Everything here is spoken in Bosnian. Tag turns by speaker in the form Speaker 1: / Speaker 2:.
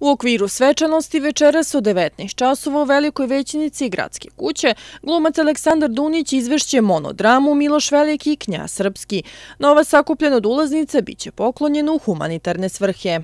Speaker 1: U okviru svečanosti večeras od 19 časova u velikoj većnici gradske kuće glumac Aleksandar Dunić izvešće monodramu Miloš Veliki i Knja Srpski. Nova sakupljena od ulaznice biće poklonjena u humanitarne svrhe.